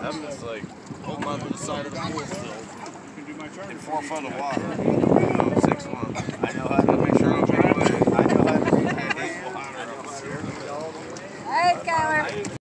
That was like home on the side of the pool still. In four foot of water. Six months. I know how to make sure I'm dry. I know how to make sure I'm dry. All right, Skylar.